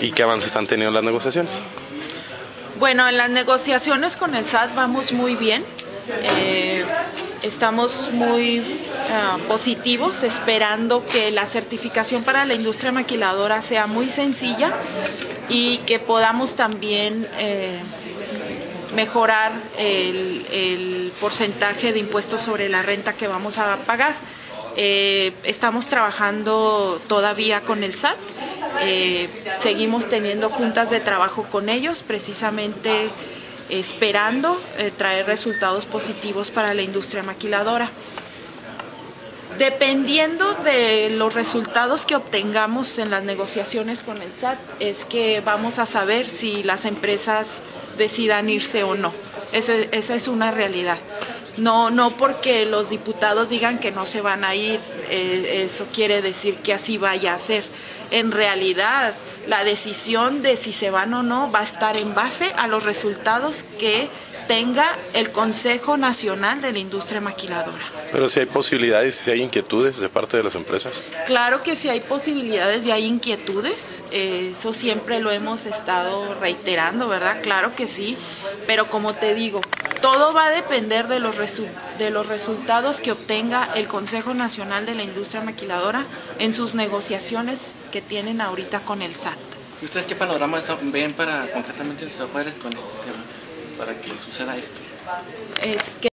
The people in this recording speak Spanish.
¿Y qué avances han tenido las negociaciones? Bueno, en las negociaciones con el SAT vamos muy bien. Eh, estamos muy uh, positivos, esperando que la certificación para la industria maquiladora sea muy sencilla y que podamos también eh, mejorar el, porcentaje de impuestos sobre la renta que vamos a pagar. Eh, estamos trabajando todavía con el SAT eh, seguimos teniendo juntas de trabajo con ellos, precisamente esperando eh, traer resultados positivos para la industria maquiladora. Dependiendo de los resultados que obtengamos en las negociaciones con el SAT, es que vamos a saber si las empresas decidan irse o no. Esa, esa es una realidad. No, no porque los diputados digan que no se van a ir, eh, eso quiere decir que así vaya a ser. En realidad la decisión de si se van o no va a estar en base a los resultados que tenga el Consejo Nacional de la Industria Maquiladora. Pero si hay posibilidades, si hay inquietudes de parte de las empresas. Claro que si hay posibilidades y hay inquietudes, eh, eso siempre lo hemos estado reiterando, ¿verdad? Claro que sí, pero como te digo, todo va a depender de los, de los resultados que obtenga el Consejo Nacional de la Industria Maquiladora en sus negociaciones que tienen ahorita con el SAT. ¿Y ustedes qué panorama ven para concretamente los poderes con este tema, para que suceda esto? Es que